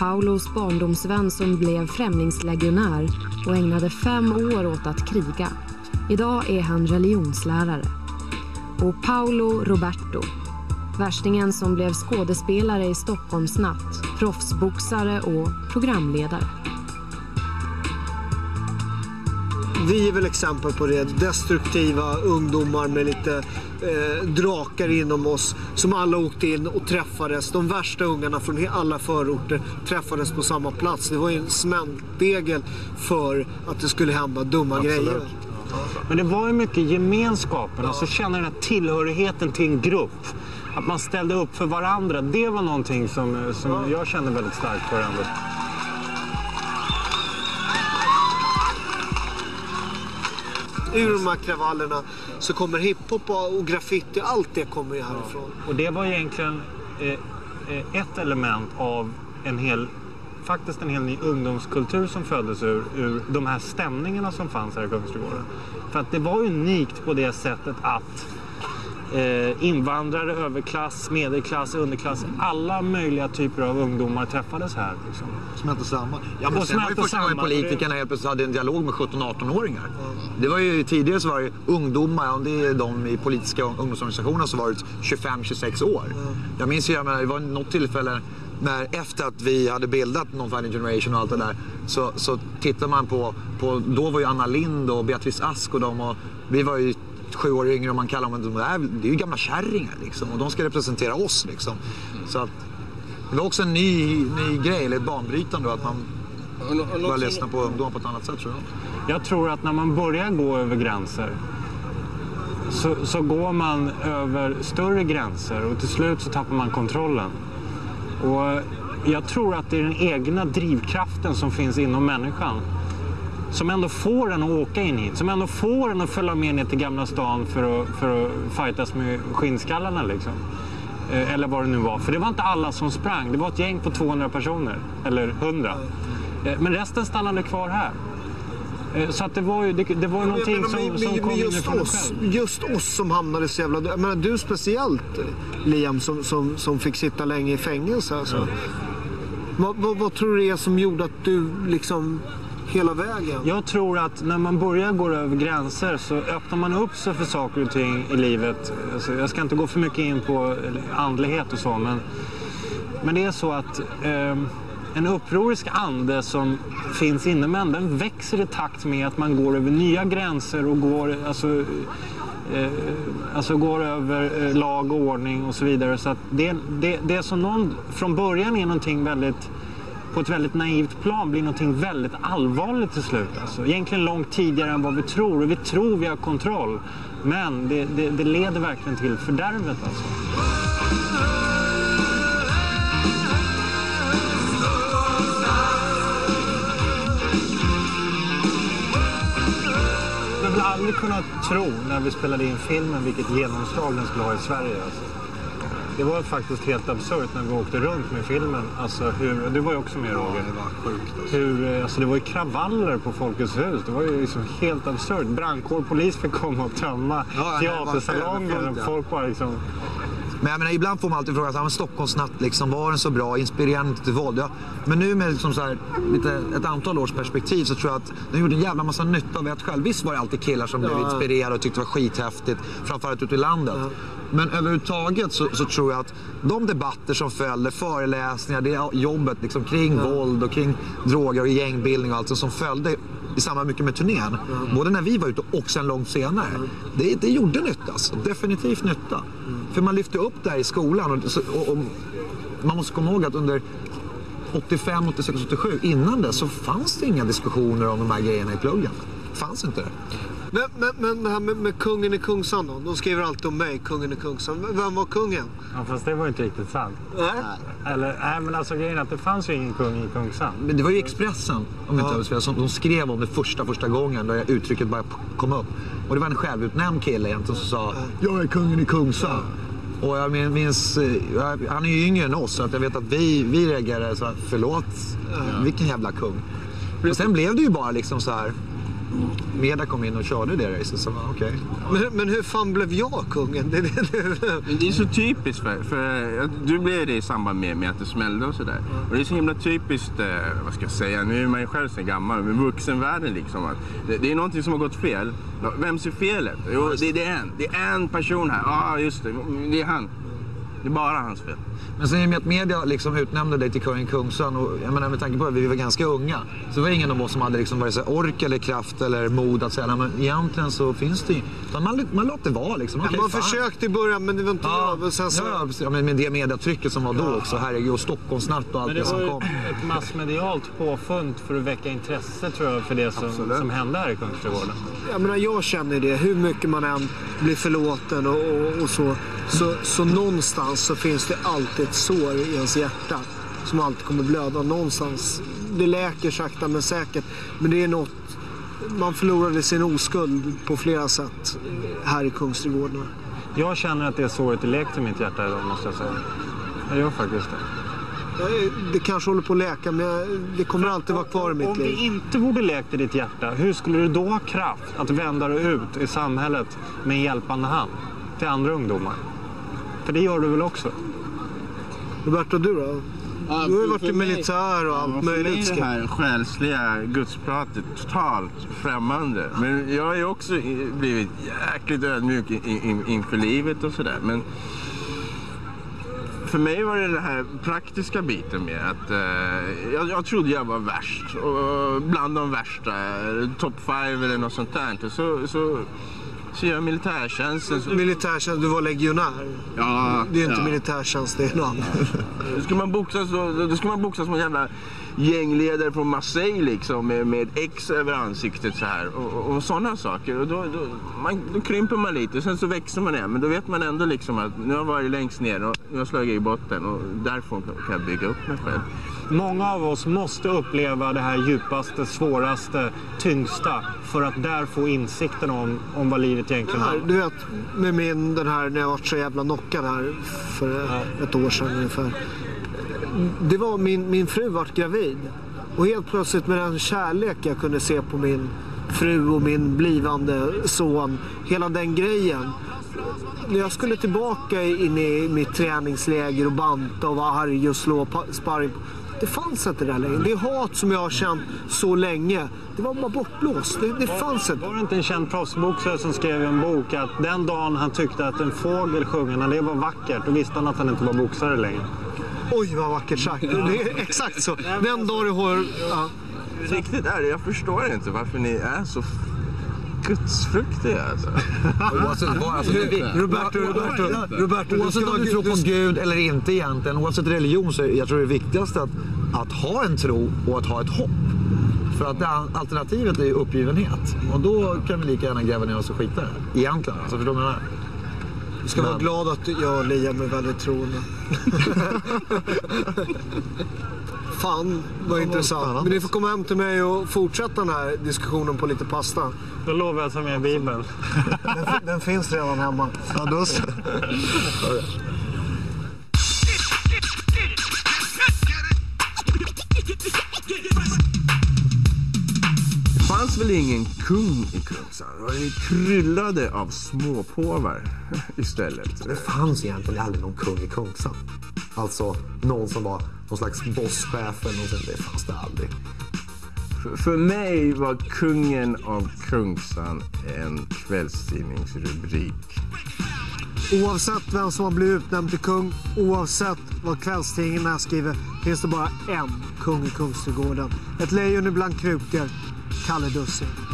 Paulos barndomsvän som blev främlingslegionär och ägnade fem år åt att kriga. Idag är han religionslärare. Och Paolo Roberto, värstingen som blev skådespelare i Stockholmsnatt, proffsboxare och programledare. Vi är väl exempel på det. Destruktiva ungdomar med lite eh, drakar inom oss som alla åkte in och träffades. De värsta ungarna från alla förorter träffades på samma plats. Det var ju en smältdegel för att det skulle hända dumma Absolut. grejer. Men det var ju mycket gemenskapen, alltså känna den här tillhörigheten till en grupp. Att man ställde upp för varandra, det var någonting som, som jag kände väldigt starkt för ändå. Ur de här kravallerna så kommer hiphop och graffiti, allt det kommer ju härifrån. Och det var egentligen eh, eh, ett element av en hel, faktiskt en hel ny ungdomskultur som föddes ur, ur de här stämningarna som fanns här i Kungsträdgården. För att det var unikt på det sättet att eh, invandrare, överklass, medelklass, underklass, alla möjliga typer av ungdomar träffades här. Liksom. Smälte samman. Ja, Och men sen var ju första gången politikerna helt plötsligt hade en dialog med 17-18-åringar. Det var ju tidigare så var det ungdomar, om det är de i politiska ungdomsorganisationer som varit 25-26 år. Jag minns ju, jag menar, det var något tillfälle när efter att vi hade bildat Non-Fighting Generation och allt det där så, så tittar man på, på, då var ju Anna Lind och Beatrice Ask och de och vi var ju sju år yngre och man kallar dem, de är, det är ju gamla kärringar liksom och de ska representera oss liksom. Så att, det var också en ny, ny grej, eller ett banbrytande då, att man börjar lyssna på ungdomar på ett annat sätt tror jag. Jag tror att när man börjar gå över gränser så, så går man över större gränser och till slut så tappar man kontrollen. Och jag tror att det är den egna drivkraften som finns inom människan som ändå får en att åka in hit, som ändå får en att följa med ner till Gamla stan för att, för att fightas med skinnskallarna liksom. Eh, Eller vad det nu var. För det var inte alla som sprang. Det var ett gäng på 200 personer. Eller 100. Eh, Men resten stannade kvar här. Eh, Så att det var ju, det, det var någonting Men- som, men- som kom just oss, själv. just oss som hamnade så jävla... Jag menar, du speciellt Liam som, som, som fick sitta länge i fängelse. Alltså. Vad, vad, vad tror du det är som gjorde att du liksom hela vägen? Jag tror att när man börjar gå över gränser så öppnar man upp sig för saker och ting i livet. Alltså, jag ska inte gå för mycket in på andlighet och så, men, men det är så att eh, en upprorisk ande som finns inom en, den växer i takt med att man går över nya gränser och går, alltså, eh, alltså går över eh, lag och ordning och så vidare. Så att det, det, det som någon från början är någonting väldigt på ett väldigt naivt plan blir någonting väldigt allvarligt till slut. Alltså. Egentligen långt tidigare än vad vi tror. Och vi tror vi har kontroll. Men det, det, det leder verkligen till fördärvet. Alltså. Jag hade aldrig kunnat tro när vi spelade in filmen vilket genomslag den skulle ha i Sverige. Alltså. Det var faktiskt helt absurt när vi åkte runt med filmen. Alltså hur, du var ju också med Roger. det var sjukt. Alltså. Hur, eh, alltså det var ju kravaller på Folkets hus. Det var ju liksom helt absurt. Brandkår, polis fick komma och tömma Ja, teatersalongen. ja. Folk bara liksom... Men jag menar, ibland får man alltid frågan, så här, men Stockholmsnatt, liksom, var den så bra? Inspirerande till våld? Ja. Men nu med liksom så här, lite, ett antal års perspektiv så tror jag att den gjorde en jävla massa nytta. Vet själv, visst var det alltid killar som blev inspirerade och tyckte det var skithäftigt, framförallt ute i landet. Men överhuvudtaget så, så tror jag att de debatter som följde, föreläsningar, det jobbet liksom, kring våld och kring droger och gängbildning och allt som följde i samband mycket med turnén. Både när vi var ute och sen långt senare. Det, det gjorde nytta alltså. Definitivt nytta. För man lyfte upp det här i skolan. Och, och, och man måste komma ihåg att under 85, 86, 87 innan det så fanns det inga diskussioner om de här grejerna i pluggen. Fanns inte det. Men, men, men det här med, med kungen i Kungsan då? De skriver alltid om mig, kungen i Kungsan. Vem var kungen? Ja, fast det var inte riktigt sant. Nej. Eller, nej, men alltså grejen är att det fanns ju ingen kung i Kungsan. Men det var ju Expressen, om jag inte som de skrev om det första, första gången då uttrycket började komma upp. Och det var en självutnämnd kille egentligen som sa “Jag är kungen i Kungsan”. Och jag min- minns, eh, han är ju yngre än oss så att jag vet att vi, vi reagerade så här, förlåt, vilken jävla kung. Och sen blev det ju bara liksom så här, media kom in och körde det racet så okej. Men, men hur fan blev jag kungen? Det, det, det. Det är så typiskt för, för du blev det i samband med, med att det smällde och sådär. Och det är så himla typiskt, eh, vad ska jag säga, nu är man ju själv så gammal, men vuxenvärlden liksom. Att det, det är någonting som har gått fel. Vems är felet? Jo, det, det är en. Det är en person här. Ja, ah, just det. Det är han. Det är bara hans fel. Men sen i och med att media liksom utnämnde dig till kungen Kungsan och jag menar med tanke på att vi var ganska unga så var det ingen av oss som hade liksom vare sig ork eller kraft eller mod att säga men egentligen så finns det ju... Man, man låt det vara liksom. Okej, Man fan. försökte i början men det var inte Ja, jag. Men sen så, ja, men med det mediatrycket som var då också. Herregud, och Stockholmsnatt och allt Men det, det som var ju kom. ett massmedialt påfund för att väcka intresse tror jag för det som, som hände här i Kungsträdgården. jag, menar, jag känner det. Hur mycket man än blir förlåten och, och, och så, så. Så någonstans så finns det alltid ett sår i ens hjärta. Som alltid kommer blöda någonstans. Det läker sakta men säkert. Men det är något. Man förlorade sin oskuld på flera sätt här i Kungsträdgården. Jag känner att det såret är lekt i mitt hjärta idag måste jag säga. Jag gör faktiskt det. Det kanske håller på att läka men det kommer alltid vara kvar i mitt Om det liv. inte vore lekt i ditt hjärta, hur skulle du då ha kraft att vända dig ut i samhället med en hjälpande hand till andra ungdomar? För det gör du väl också? Roberto, du då? Du har ju varit i militär och allt Ja, För mig möjligt. är det här själsliga gudspratet totalt främmande. Men jag har ju också blivit jäkligt ödmjuk in, inför livet och sådär. Men för mig var det den här praktiska biten med att eh, jag, jag trodde jag var värst. Och bland de värsta, top five eller något sånt där. Så, så, så gör militärtjänsten. Så, Militärtjänst, du var legionär. ja, Det är inte ja. militärtjänst, det är något annat. Då ska man boxas, då, då ska man boxas som en jävla gängledare från Marseille liksom med, med X över ansiktet så här och, och, och sådana saker. Och då, då, man, då krymper man lite sen så växer man igen. Men då vet man ändå liksom att nu har jag varit längst ner och nu har jag slagit i botten och därifrån kan jag bygga upp mig själv. Många av oss måste uppleva det här djupaste, svåraste, tyngsta för att där få insikten om, om vad livet egentligen handlar du vet, med min, den här, när jag var så jävla knockad här för ett år sedan ungefär. Det var min, min fru vart gravid. Och helt plötsligt med den kärlek jag kunde se på min fru och min blivande son. Hela den grejen. När jag skulle tillbaka in i mitt träningsläger och banta och vara arg och slå pa- sparring. Det fanns inte det där längre. Det hat som jag har känt så länge. Det var bara bortblåst. Det, det fanns inte. Var det inte en känd proffsboxare som skrev i en bok att den dagen han tyckte att en fågel sjunger, när det var vackert, då visste han att han inte var boxare längre. Oj, vad vackert sagt. Det är exakt så. Den dag du har... Ja. Riktigt är det, jag förstår inte varför ni är så gudsfruktiga alltså. Oavsett vad, alltså, det är. Roberto, Roberto, Roberto, du Oavsett om vara du tror på du- Gud eller inte egentligen, oavsett religion så är jag tror det viktigaste att, att ha en tro och att ha ett hopp. För att det, alternativet är ju uppgivenhet. Och då kan vi lika gärna gräva ner oss och skita i det. Egentligen. Alltså, förstår du vad jag menar? Du ska vara Men- glad att jag och Liam är väldigt troende. Fan vad intressant. spännande. Men ni får komma hem till mig och fortsätta den här diskussionen på lite pasta. Då lovar jag att ta med Bibeln. Den, den finns redan hemma. Ja, då så. Det fanns väl ingen kung i Kungsan? Det kryllade av småpåvar istället. Det fanns egentligen aldrig någon kung i Kungsan. Alltså någon som var någon slags bosschef eller någonting. Det fanns det aldrig. För, för mig var kungen av Kungsan en kvällstidningsrubrik. Oavsett vem som har blivit utnämnd till kung, oavsett vad kvällstidningarna skriver, finns det bara en kung i Kungsträdgården. Ett lejon ibland krukor, Kalle Dussin.